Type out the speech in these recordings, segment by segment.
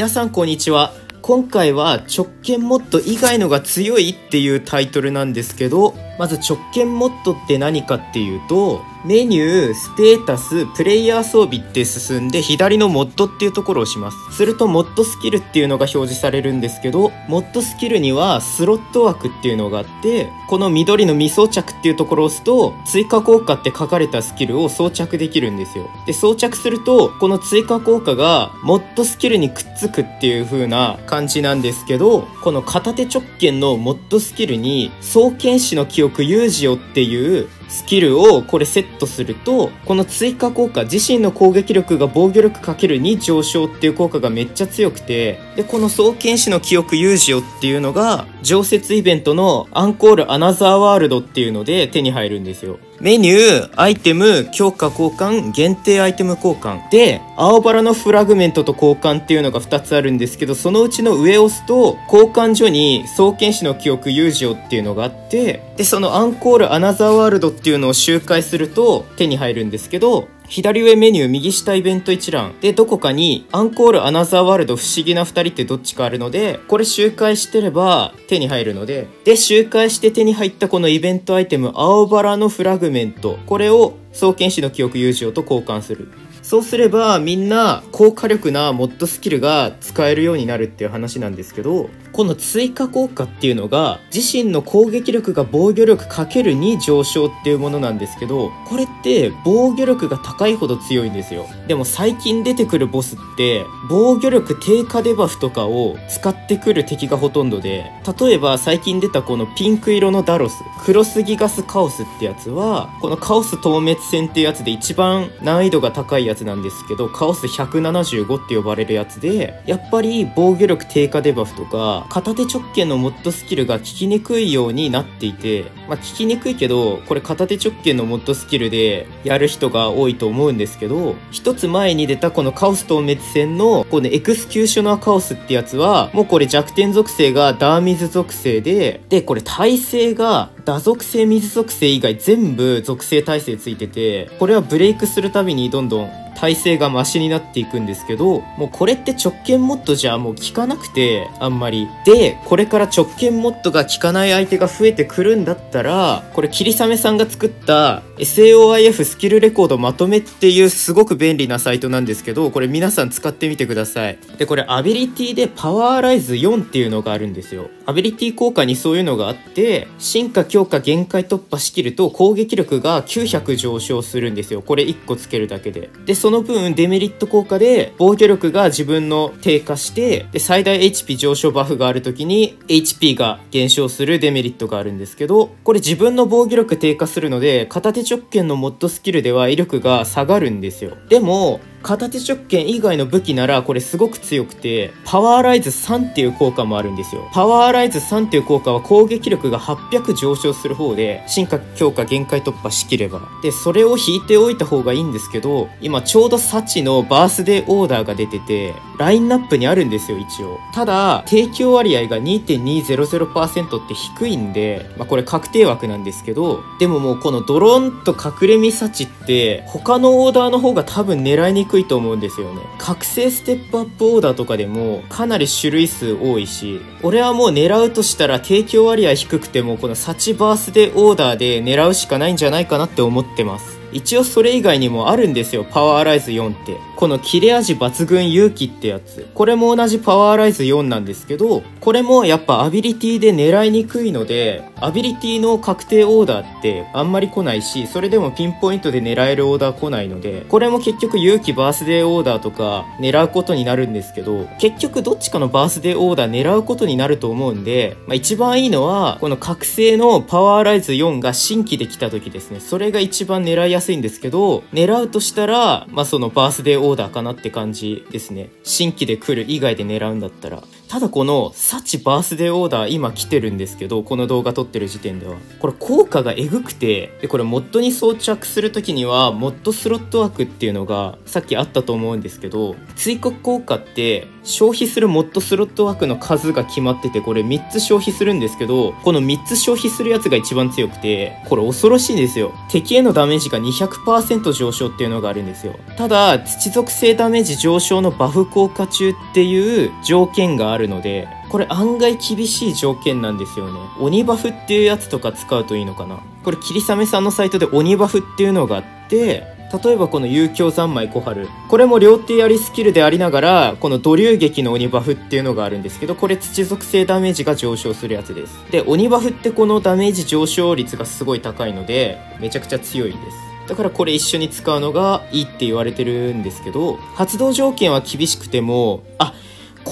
皆さんこんにちは。今回は直剣モッド以外のが強いっていうタイトルなんですけどまず直剣モッドって何かっていうとメニュー、ステータス、プレイヤー装備って進んで左のモッドっていうところを押します。するとモッドスキルっていうのが表示されるんですけど、モッドスキルにはスロット枠っていうのがあって、この緑の未装着っていうところを押すと、追加効果って書かれたスキルを装着できるんですよ。で、装着すると、この追加効果がモッドスキルにくっつくっていう風な感じなんですけど、この片手直剣のモッドスキルに、双剣士の記憶6ユージオっていうスキルをこれセットすると、この追加効果、自身の攻撃力が防御力かける2上昇っていう効果がめっちゃ強くて、で、この双剣士の記憶ユージオっていうのが、常設イベントのアンコールアナザーワールドっていうので手に入るんですよ。メニュー、アイテム、強化交換、限定アイテム交換。で、青バラのフラグメントと交換っていうのが2つあるんですけど、そのうちの上を押すと、交換所に創建士の記憶友情っていうのがあって、で、そのアンコールアナザーワールドっていうのを周回すると手に入るんですけど、左上メニュー右下イベント一覧。でどこかにアンコールアナザーワールド不思議な二人ってどっちかあるのでこれ周回してれば手に入るので。で周回して手に入ったこのイベントアイテム青バラのフラグメント。これを双剣士の記憶優勝と交換する。そうすればみんな高火力なモッドスキルが使えるようになるっていう話なんですけどこの追加効果っていうのが自身の攻撃力が防御力かける2上昇っていうものなんですけどこれって防御力が高いほど強いんですよ。でも最近出てくるボスって防御力低下デバフとかを使ってくる敵がほとんどで例えば最近出たこのピンク色のダロスクロスギガスカオスってやつはこのカオス透戦っていうやつで一番難易度が高いやつなんですけどカオス175って呼ばれるやつでやっぱり防御力低下デバフとか片手直剣のモッドスキルが効きにくいようになっていてまあ効きにくいけどこれ片手直剣のモッドスキルでやる人が多いと思うんですけど一つ前に出たこのカオス透滅戦のこのエクスキューショナーカオスってやつはもうこれ弱点属性がダーミズ属性ででこれ耐性が打属性水属性以外全部属性耐性ついててこれはブレイクするたびにどんどん耐性がマシになっていくんですけど、もうこれって直剣モッドじゃもう効かなくて、あんまり。で、これから直剣モッドが効かない相手が増えてくるんだったら、これ霧雨さんが作った SAOIF スキルレコードまとめっていうすごく便利なサイトなんですけど、これ皆さん使ってみてください。で、これアビリティでパワーライズ4っていうのがあるんですよ。アビリティ効果にそういうのがあって、進化強化限界突破しきると攻撃力が900上昇するんですよ。これ1個つけるだけで。で、その分デメリット効果で防御力が自分の低下してで最大 HP 上昇バフがある時に HP が減少するデメリットがあるんですけどこれ自分の防御力低下するので片手直剣のモッドスキルでは威力が下がるんですよでも片手直剣以外の武器ならこれすごく強くて、パワーライズ3っていう効果もあるんですよ。パワーライズ3っていう効果は攻撃力が800上昇する方で、進化強化限界突破しきれば。で、それを引いておいた方がいいんですけど、今ちょうどサチのバースデーオーダーが出てて、ラインナップにあるんですよ、一応。ただ、提供割合が2.200%って低いんで、まあこれ確定枠なんですけど、でももうこのドローンと隠れ身サチって、他のオーダーの方が多分狙いにくいと思うんですよね。覚醒ステップアップオーダーとかでもかなり種類数多いし、俺はもう狙うとしたら提供割合低くてもこのサチバースデーオーダーで狙うしかないんじゃないかなって思ってます。一応それ以外にもあるんですよ、パワーアライズ4って。この切れ味抜群勇気ってやつ。これも同じパワーライズ4なんですけど、これもやっぱアビリティで狙いにくいので、アビリティの確定オーダーってあんまり来ないし、それでもピンポイントで狙えるオーダー来ないので、これも結局勇気バースデーオーダーとか狙うことになるんですけど、結局どっちかのバースデーオーダー狙うことになると思うんで、まあ一番いいのは、この覚醒のパワーライズ4が新規で来た時ですね。それが一番狙いやすいんですけど、狙うとしたら、まあそのバースデーオーダーかなって感じですね。新規で来る以外で狙うんだったら。ただこのサチバースデーオーダー今来てるんですけど、この動画撮ってる時点では。これ効果がエグくて、で、これモッドに装着するときには、モッドスロット枠っていうのがさっきあったと思うんですけど、追加効果って消費するモッドスロット枠の数が決まってて、これ3つ消費するんですけど、この3つ消費するやつが一番強くて、これ恐ろしいんですよ。敵へのダメージが200%上昇っていうのがあるんですよ。ただ、土属性ダメージ上昇のバフ効果中っていう条件があるるので、これ案外厳しい条件なんですよね。鬼バフっていうやつとか使うといいのかな。これ、霧雨さんのサイトで鬼バフっていうのがあって、例えばこの遊興三昧小春。これも両手やりスキルでありながら、この土竜撃の鬼バフっていうのがあるんですけど、これ土属性ダメージが上昇するやつです。で、鬼バフってこのダメージ上昇率がすごい高いので、めちゃくちゃ強いです。だからこれ一緒に使うのがいいって言われてるんですけど、発動条件は厳しくても、あ、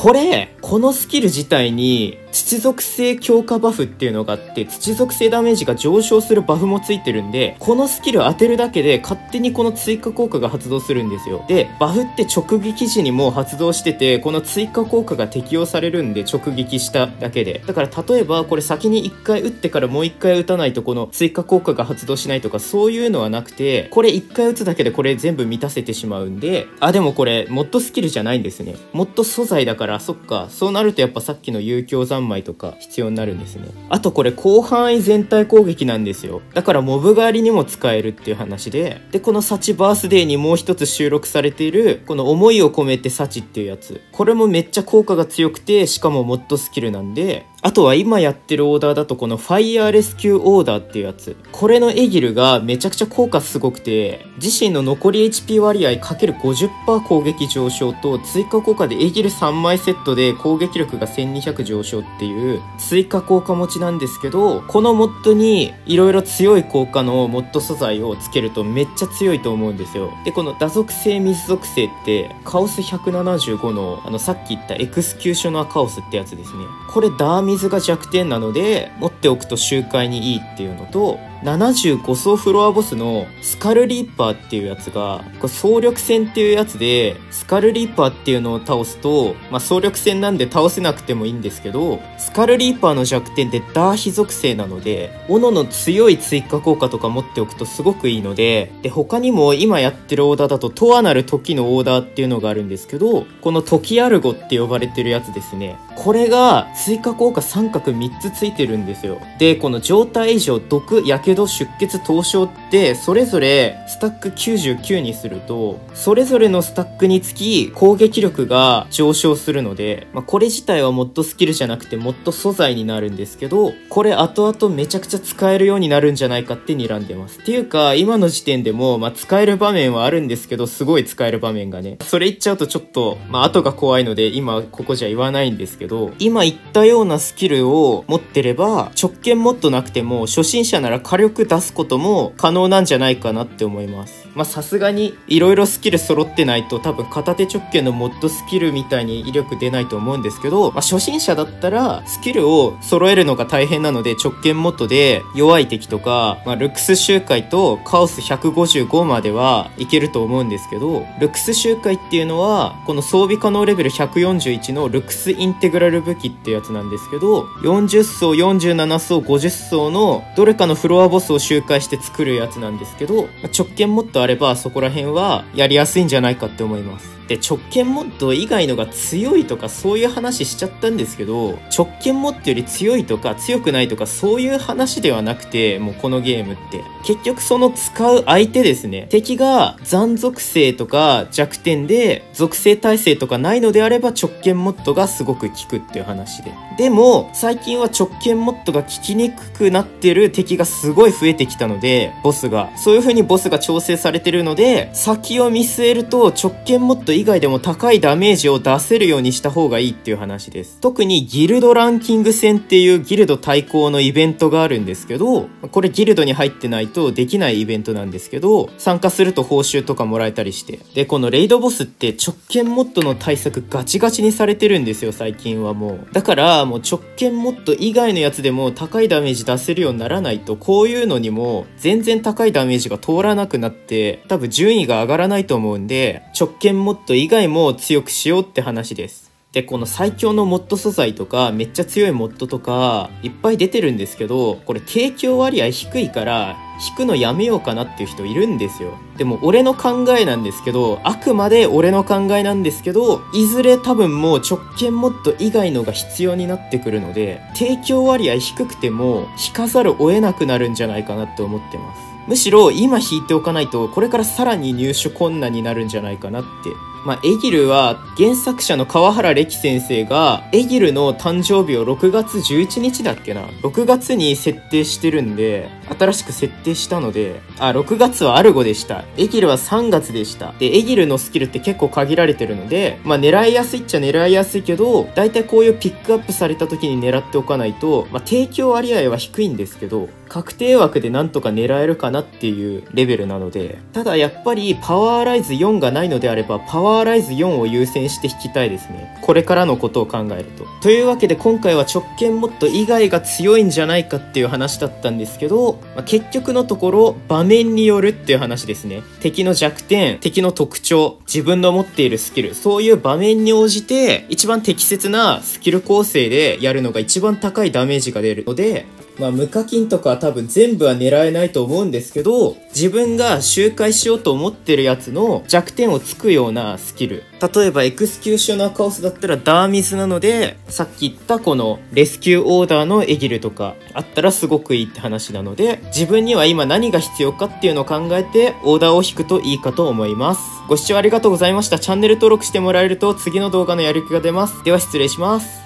これ、このスキル自体に土属性強化バフっていうのがあって、土属性ダメージが上昇するバフもついてるんで、このスキル当てるだけで勝手にこの追加効果が発動するんですよ。で、バフって直撃時にも発動してて、この追加効果が適用されるんで、直撃しただけで。だから例えば、これ先に1回打ってからもう1回打たないとこの追加効果が発動しないとか、そういうのはなくて、これ1回打つだけでこれ全部満たせてしまうんで、あ、でもこれ、モッドスキルじゃないんですね。モッド素材だから、そっか、そうなるとやっぱさっきの遊興三枚とか必要になるんですね。あとこれ広範囲全体攻撃なんですよ。だからモブ狩りにも使えるっていう話で、で、このサチバースデーにもう一つ収録されている、この思いを込めてサチっていうやつ。これもめっちゃ効果が強くて、しかもモッドスキルなんで、あとは今やってるオーダーだとこのファイヤーレスキューオーダーっていうやつ。これのエギルがめちゃくちゃ効果すごくて、自身の残り HP 割合かける50%攻撃上昇と追加効果でエギル3枚セットで攻撃力が1200上昇っていう追加効果持ちなんですけど、このモッドに色々強い効果のモッド素材をつけるとめっちゃ強いと思うんですよ。で、この打属性水属性ってカオス175のあのさっき言ったエクスキューショナーカオスってやつですね。これダー水が弱点なので持っておくと周回にいいっていうのと75層フロアボスのスカルリーパーっていうやつが、これ総力戦っていうやつで、スカルリーパーっていうのを倒すと、まあ総力戦なんで倒せなくてもいいんですけど、スカルリーパーの弱点ってダーヒ属性なので、斧の強い追加効果とか持っておくとすごくいいので、で、他にも今やってるオーダーだと、とわなる時のオーダーっていうのがあるんですけど、この時アルゴって呼ばれてるやつですね。これが追加効果三角3つついてるんですよ。で、この状態以上毒、やけけど、出血、凍傷ってそれぞれスタック99にすると、それぞれのスタックにつき攻撃力が上昇するので、まあ、これ自体はモッドスキルじゃなくてモッド素材になるんですけど、これ後々めちゃくちゃ使えるようになるんじゃないかって睨んでます。っていうか、今の時点でも、まあ、使える場面はあるんですけど、すごい使える場面がね。それ言っちゃうとちょっと、まあ、後が怖いので、今ここじゃ言わないんですけど、今言ったようなスキルを持ってれば、直剣もっとなくても、初心者なら火力出すことも可能なんじゃないかなって思います。まあさすがに、色々スキル揃ってないと多分片手直剣のモッドスキルみたいに威力出ないと思うんですけど、まあ初心者だったら、スキルを揃えるのが大変なので、直剣モッドで弱い敵とか、まあルクス周回とカオス155まではいけると思うんですけど、ルクス周回っていうのは、この装備可能レベル141のルクスインテグラル武器ってやつなんですけど、40層、47層、50層のどれかのフロアボスを周回して作るやつなんですけど、直剣もっとあればそこら辺はやりやすいんじゃないかって思います。で、直剣モッド以外のが強いとかそういう話しちゃったんですけど、直剣モッドより強いとか強くないとかそういう話ではなくて、もうこのゲームって。結局その使う相手ですね。敵が残属性とか弱点で属性耐性とかないのであれば直剣モッドがすごく効くっていう話で。でも、最近は直剣モッドが効きにくくなってる敵がすごい増えてきたので、ボスが。そういう風にボスが調整されてるので、先を見据えると直剣モッド以外でも高いダメージを出せるようにした方がいいっていう話です。特にギルドランキング戦っていうギルド対抗のイベントがあるんですけど、これギルドに入ってないとできないイベントなんですけど、参加すると報酬とかもらえたりして。で、このレイドボスって直剣モッドの対策ガチガチにされてるんですよ、最近はもう。だから、もう直剣モッド以外のやつでも高いダメージ出せるようにならないと、こういうのにも全然高いダメージが通らなくなって、多分順位が上がらないと思うんで、直剣モッド以外も強くしようって話です。で、この最強のモッド素材とか、めっちゃ強いモッドとか、いっぱい出てるんですけど、これ提供割合低いから、引くのやめようかなっていう人いるんですよ。でも俺の考えなんですけど、あくまで俺の考えなんですけど、いずれ多分もう直径モッド以外のが必要になってくるので、提供割合低くても引かざるを得なくなるんじゃないかなって思ってます。むしろ今引いておかないとこれからさらに入手困難になるんじゃないかなってまあ、エギルは原作者の川原歴先生がエギルの誕生日を6月11日だっけな？6月に設定してるんで新しく設定したのであ6月はアルゴでした。エギルは3月でした。でエギルのスキルって結構限られてるのでまあ狙いやすいっちゃ狙いやすいけど大体こういうピックアップされた時に狙っておかないと、まあ、提供割合は低いんですけど確定枠でなんとか狙えるかなっていうレベルなのでただやっぱりパワーライズ4がないのであればパワーライズ4を優先して引きたいですね。これからのことを考えると。というわけで今回は直径モッド以外が強いんじゃないかっていう話だったんですけど、まあ、結局のところ場面によるっていう話ですね。敵の弱点敵の特徴自分の持っているスキルそういう場面に応じて一番適切なスキル構成でやるのが一番高いダメージが出るのでまあ、無課金とかは多分全部は狙えないと思うんですけど、自分が周回しようと思ってるやつの弱点をつくようなスキル。例えば、エクスキューショナーカオスだったらダーミスなので、さっき言ったこのレスキューオーダーのエギルとかあったらすごくいいって話なので、自分には今何が必要かっていうのを考えて、オーダーを引くといいかと思います。ご視聴ありがとうございました。チャンネル登録してもらえると次の動画のやる気が出ます。では失礼します。